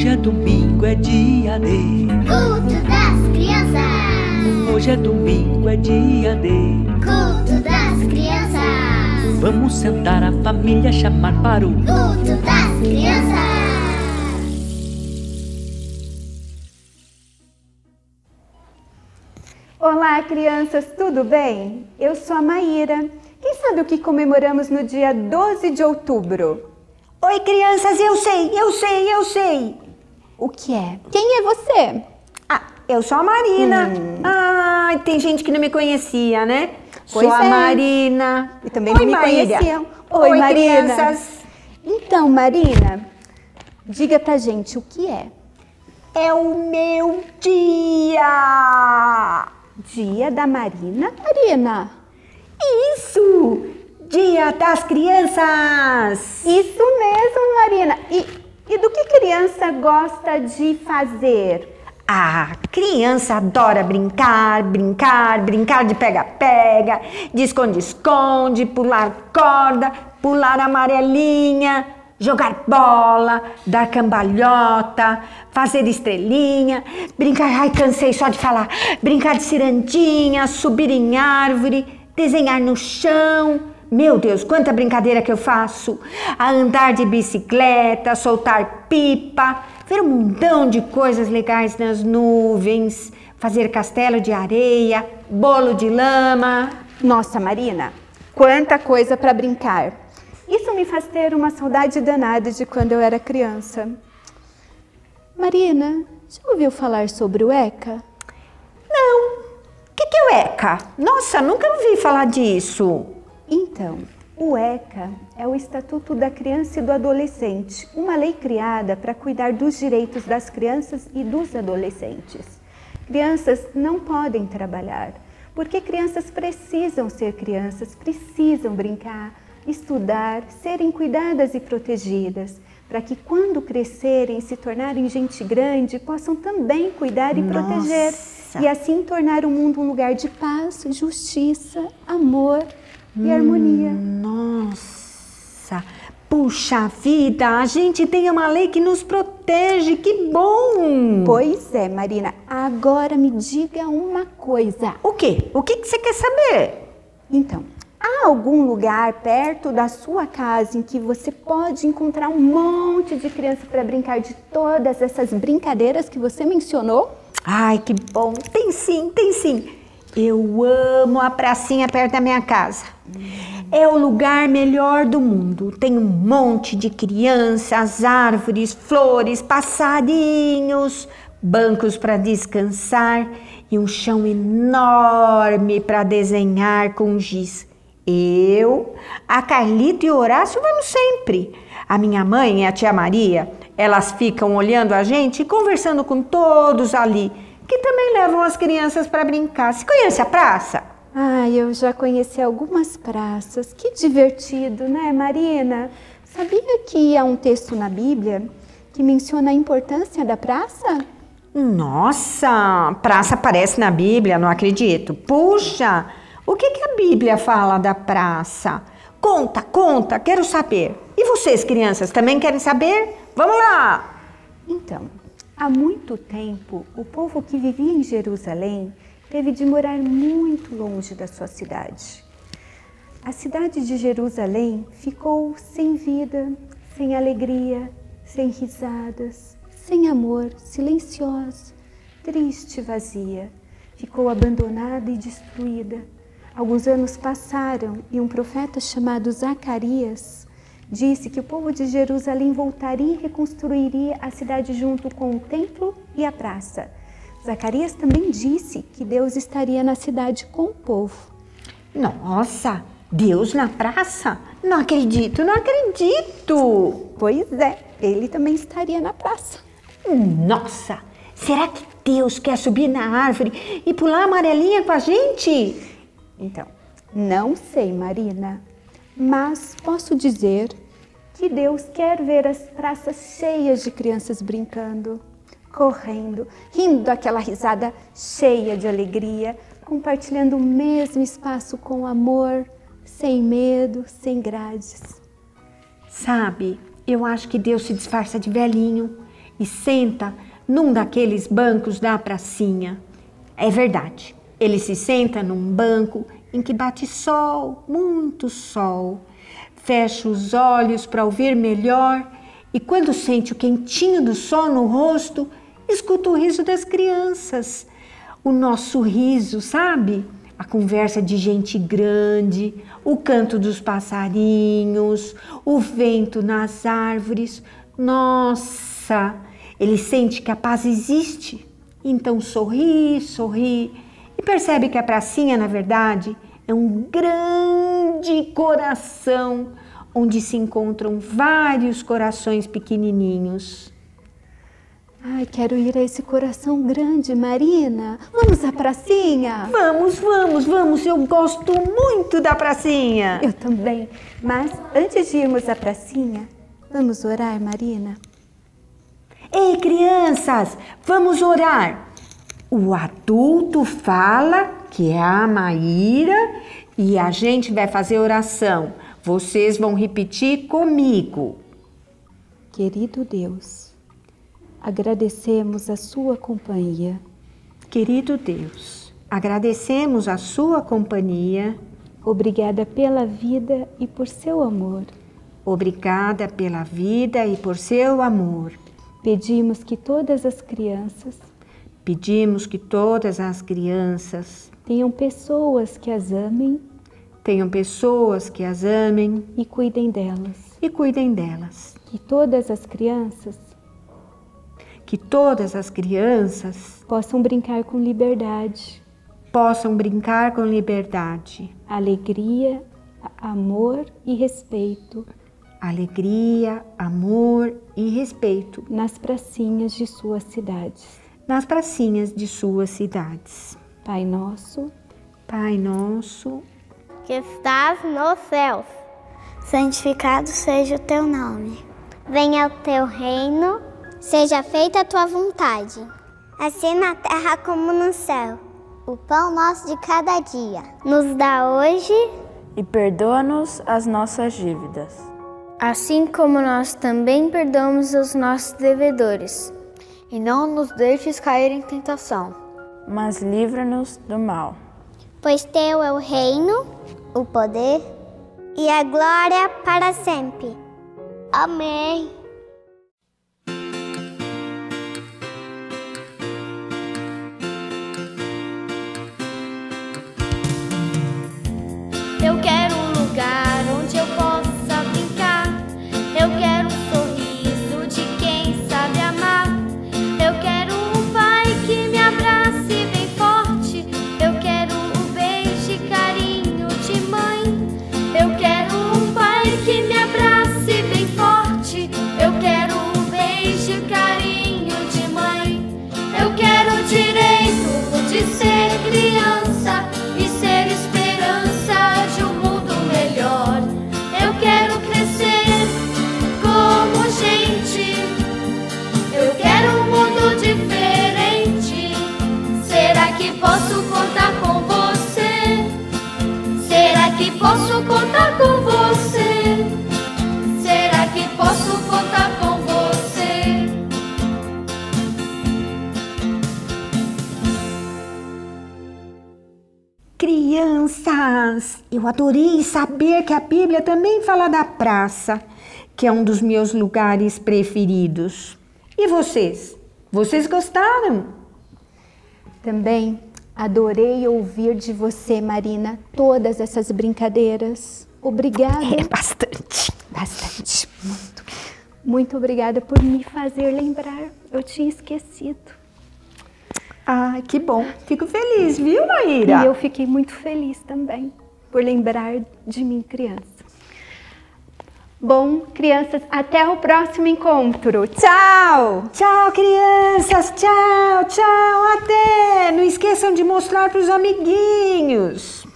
Hoje é domingo, é dia de Culto das crianças. Hoje é domingo, é dia de Culto das crianças. Vamos sentar a família, chamar para o Culto das crianças. Olá, crianças, tudo bem? Eu sou a Maíra. Quem sabe o que comemoramos no dia 12 de outubro? Oi, crianças, eu sei, eu sei, eu sei. O que é? Quem é você? Ah, eu sou a Marina. Ai, tem gente que não me conhecia, né? Pois sou a é. Marina. E também Oi, não me Maíra. conheciam. Oi, Oi, Marina. crianças. Então, Marina, diga pra gente o que é. É o meu dia. Dia da Marina? Marina, Isso! Dia das crianças. isso mesmo, Marina. E, e do que criança gosta de fazer? A criança adora brincar, brincar, brincar de pega-pega, de esconde-esconde, pular corda, pular amarelinha, jogar bola, dar cambalhota, fazer estrelinha, brincar, ai cansei só de falar, brincar de cirandinha, subir em árvore, desenhar no chão. Meu Deus, quanta brincadeira que eu faço! A andar de bicicleta, soltar pipa, ver um montão de coisas legais nas nuvens, fazer castelo de areia, bolo de lama. Nossa, Marina, quanta coisa para brincar. Isso me faz ter uma saudade danada de quando eu era criança. Marina, já ouviu falar sobre o ECA? Não, o que, que é o ECA? Nossa, nunca ouvi falar disso. Então, o ECA é o Estatuto da Criança e do Adolescente, uma lei criada para cuidar dos direitos das crianças e dos adolescentes. Crianças não podem trabalhar, porque crianças precisam ser crianças, precisam brincar, estudar, serem cuidadas e protegidas, para que quando crescerem e se tornarem gente grande, possam também cuidar e proteger. Nossa. E assim tornar o mundo um lugar de paz, justiça, amor e harmonia. Nossa, puxa vida, a gente tem uma lei que nos protege, que bom! Pois é, Marina. Agora me diga uma coisa. O quê? O que, que você quer saber? Então, há algum lugar perto da sua casa em que você pode encontrar um monte de criança para brincar de todas essas brincadeiras que você mencionou? Ai, que bom! Tem sim, tem sim. Eu amo a pracinha perto da minha casa. É o lugar melhor do mundo. Tem um monte de crianças, árvores, flores, passarinhos, bancos para descansar e um chão enorme para desenhar com giz. Eu, a Carlita e o Horácio vamos sempre. A minha mãe e a tia Maria, elas ficam olhando a gente e conversando com todos ali, que também levam as crianças para brincar. Você conhece a praça? Ah, eu já conheci algumas praças. Que divertido, né, Marina? Sabia que há um texto na Bíblia que menciona a importância da praça? Nossa, praça aparece na Bíblia, não acredito. Puxa, o que, que a Bíblia fala da praça? Conta, conta, quero saber. E vocês, crianças, também querem saber? Vamos lá! Então, há muito tempo, o povo que vivia em Jerusalém teve de morar muito longe da sua cidade. A cidade de Jerusalém ficou sem vida, sem alegria, sem risadas, sem amor, silenciosa, triste e vazia. Ficou abandonada e destruída. Alguns anos passaram e um profeta chamado Zacarias disse que o povo de Jerusalém voltaria e reconstruiria a cidade junto com o templo e a praça. Zacarias também disse que Deus estaria na cidade com o povo. Nossa, Deus na praça? Não acredito, não acredito! Pois é, ele também estaria na praça. Nossa, será que Deus quer subir na árvore e pular amarelinha com a gente? Então, não sei, Marina, mas posso dizer que Deus quer ver as praças cheias de crianças brincando, correndo, rindo aquela risada cheia de alegria, compartilhando o mesmo espaço com amor, sem medo, sem grades. Sabe, eu acho que Deus se disfarça de velhinho. e senta num daqueles bancos da pracinha. É verdade, ele se senta num banco em que bate sol, muito sol. Fecha os olhos para ouvir melhor e, quando sente o quentinho do sol no rosto, escuta o riso das crianças. O nosso riso, sabe? A conversa de gente grande, o canto dos passarinhos, o vento nas árvores. Nossa! Ele sente que a paz existe, então sorri, sorri e percebe que a pracinha, na verdade, é um grande coração onde se encontram vários corações pequenininhos. Ai, quero ir a esse coração grande, Marina. Vamos à pracinha? Vamos, vamos, vamos. Eu gosto muito da pracinha. Eu também. Mas antes de irmos à pracinha, vamos orar, Marina? Ei, crianças, vamos orar. O adulto fala que é a Maíra e a gente vai fazer oração. Vocês vão repetir comigo. Querido Deus, agradecemos a sua companhia. Querido Deus, agradecemos a sua companhia. Obrigada pela vida e por seu amor. Obrigada pela vida e por seu amor. Pedimos que todas as crianças Pedimos que todas as crianças tenham pessoas que as amem tenham pessoas que as amem e cuidem delas. e cuidem delas. Que todas as crianças Que todas as crianças possam brincar com liberdade, possam brincar com liberdade, alegria, amor e respeito alegria, amor e respeito nas pracinhas de suas cidades. Nas pracinhas de suas cidades. Pai nosso, Pai nosso, que estás nos céus. Santificado seja o teu nome. Venha o teu reino. Seja feita a tua vontade. Assim na terra como no céu. O pão nosso de cada dia. Nos dá hoje, e perdoa-nos as nossas dívidas, assim como nós também perdoamos os nossos devedores. E não nos deixes cair em tentação, mas livra-nos do mal. pois teu é o reino, o poder e a glória para sempre. Amém. Eu adorei saber que a Bíblia também fala da praça, que é um dos meus lugares preferidos. E vocês? Vocês gostaram? também adorei ouvir de você, Marina, todas essas brincadeiras. Obrigada. É bastante. Bastante. Muito. Muito obrigada por me fazer lembrar. Eu tinha esquecido. Ai, que bom. Fico feliz, viu, Maíra? E eu fiquei muito feliz também por lembrar de mim, criança. Bom, crianças, até o próximo encontro. Tchau! Tchau, crianças. Tchau, tchau. Até. Não esqueçam de mostrar para os amiguinhos.